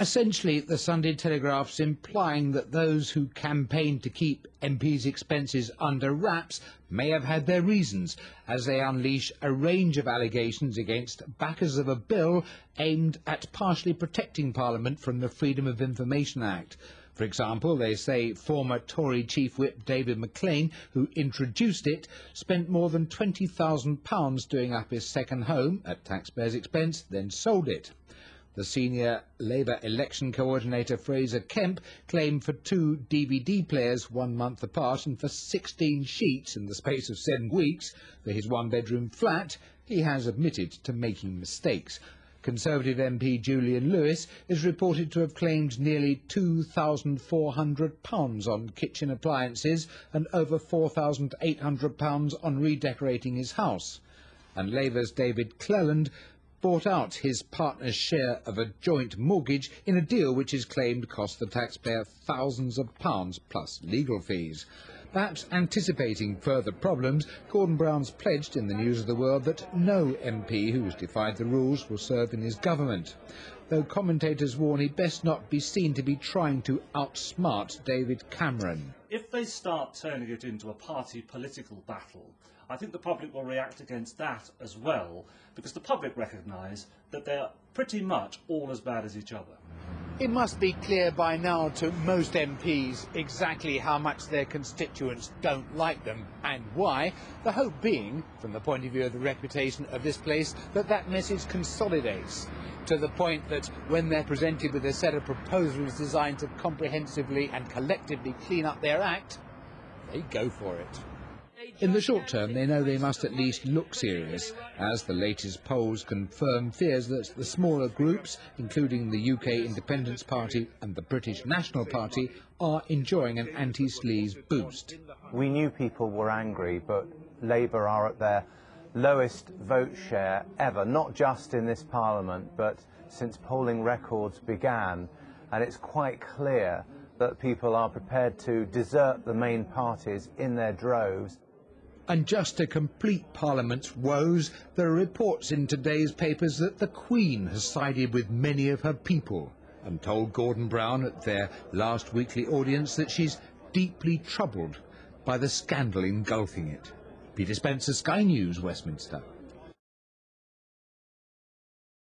Essentially, the Sunday Telegraph's implying that those who campaigned to keep MPs' expenses under wraps may have had their reasons as they unleash a range of allegations against backers of a bill aimed at partially protecting Parliament from the Freedom of Information Act. For example, they say former Tory Chief Whip David Maclean, who introduced it, spent more than £20,000 doing up his second home at taxpayers' expense, then sold it. The senior Labour election coordinator Fraser Kemp claimed for two DVD players one month apart and for 16 sheets in the space of seven weeks for his one-bedroom flat, he has admitted to making mistakes. Conservative MP Julian Lewis is reported to have claimed nearly £2,400 on kitchen appliances and over £4,800 on redecorating his house. And Labour's David Clelland bought out his partner's share of a joint mortgage in a deal which is claimed cost the taxpayer thousands of pounds plus legal fees. Perhaps anticipating further problems, Gordon Brown's pledged in the News of the World that no MP who has defied the rules will serve in his government, though commentators warn he'd best not be seen to be trying to outsmart David Cameron. If they start turning it into a party political battle, I think the public will react against that as well, because the public recognise that they are pretty much all as bad as each other. It must be clear by now to most MPs exactly how much their constituents don't like them and why, the hope being, from the point of view of the reputation of this place, that that message consolidates to the point that when they're presented with a set of proposals designed to comprehensively and collectively clean up their act, they go for it. In the short term, they know they must at least look serious, as the latest polls confirm fears that the smaller groups, including the UK Independence Party and the British National Party, are enjoying an anti-sleaze boost. We knew people were angry, but Labour are at their lowest vote share ever, not just in this Parliament, but since polling records began. And it's quite clear that people are prepared to desert the main parties in their droves. And just to complete Parliament's woes, there are reports in today's papers that the Queen has sided with many of her people and told Gordon Brown at their last weekly audience that she's deeply troubled by the scandal engulfing it. Peter Spencer, Sky News, Westminster.